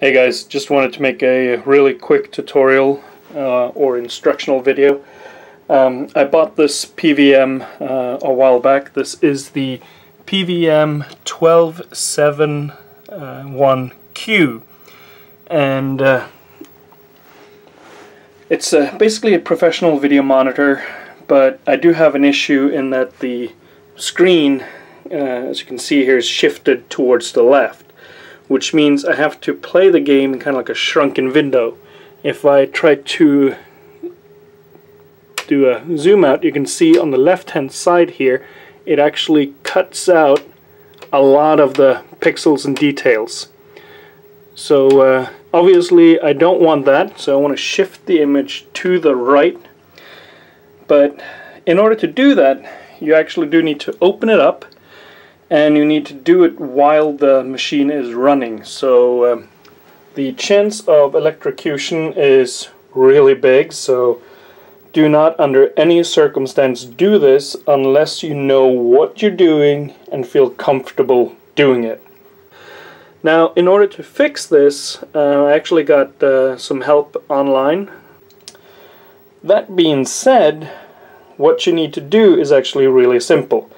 Hey guys, just wanted to make a really quick tutorial uh, or instructional video. Um, I bought this PVM uh, a while back. This is the PVM 1271Q and uh, it's uh, basically a professional video monitor but I do have an issue in that the screen uh, as you can see here is shifted towards the left which means I have to play the game in kind of like a shrunken window. If I try to do a zoom out, you can see on the left hand side here, it actually cuts out a lot of the pixels and details. So uh, obviously I don't want that, so I want to shift the image to the right. But in order to do that, you actually do need to open it up and you need to do it while the machine is running. So um, the chance of electrocution is really big. So do not under any circumstance do this unless you know what you're doing and feel comfortable doing it. Now in order to fix this uh, I actually got uh, some help online. That being said what you need to do is actually really simple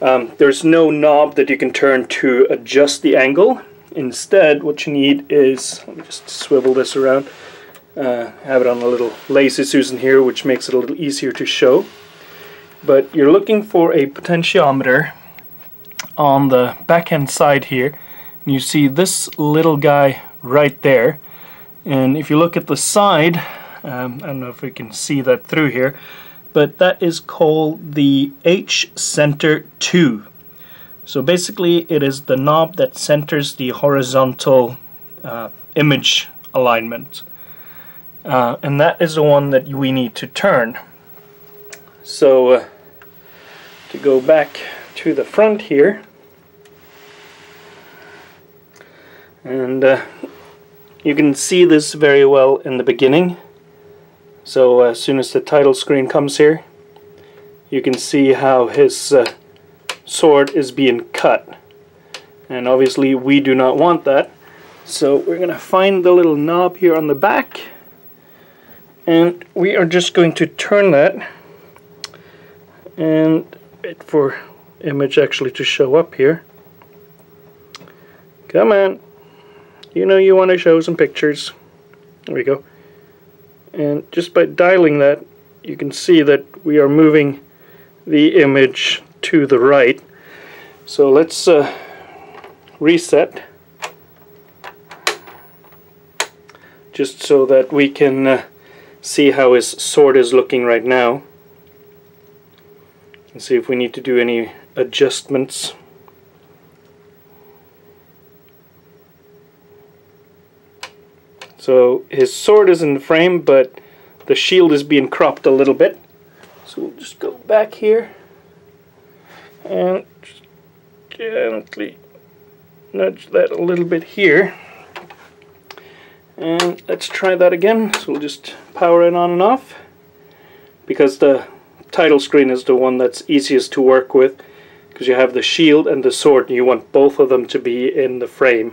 um, there's no knob that you can turn to adjust the angle. Instead, what you need is, let me just swivel this around, uh, have it on a little lazy Susan here, which makes it a little easier to show. But you're looking for a potentiometer on the backhand side here. And you see this little guy right there. And if you look at the side, um, I don't know if we can see that through here, but that is called the H Center 2. So basically it is the knob that centers the horizontal uh, image alignment. Uh, and that is the one that we need to turn. So uh, to go back to the front here, and uh, you can see this very well in the beginning so uh, as soon as the title screen comes here, you can see how his uh, sword is being cut. And obviously we do not want that. So we're going to find the little knob here on the back. And we are just going to turn that and wait for image actually to show up here. Come on. You know you want to show some pictures. There we go and just by dialing that you can see that we are moving the image to the right. So let's uh, reset. Just so that we can uh, see how his sword is looking right now. And see if we need to do any adjustments So his sword is in the frame, but the shield is being cropped a little bit. So we'll just go back here and just gently nudge that a little bit here. And let's try that again. So we'll just power it on and off because the title screen is the one that's easiest to work with because you have the shield and the sword and you want both of them to be in the frame.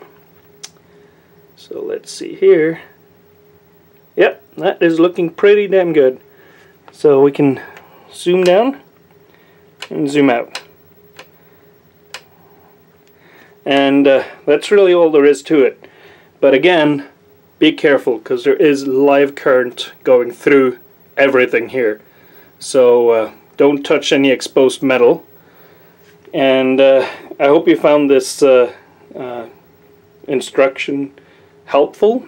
So let's see here. Yep, that is looking pretty damn good. So we can zoom down and zoom out. And uh, that's really all there is to it. But again, be careful because there is live current going through everything here. So uh, don't touch any exposed metal. And uh, I hope you found this uh, uh, instruction helpful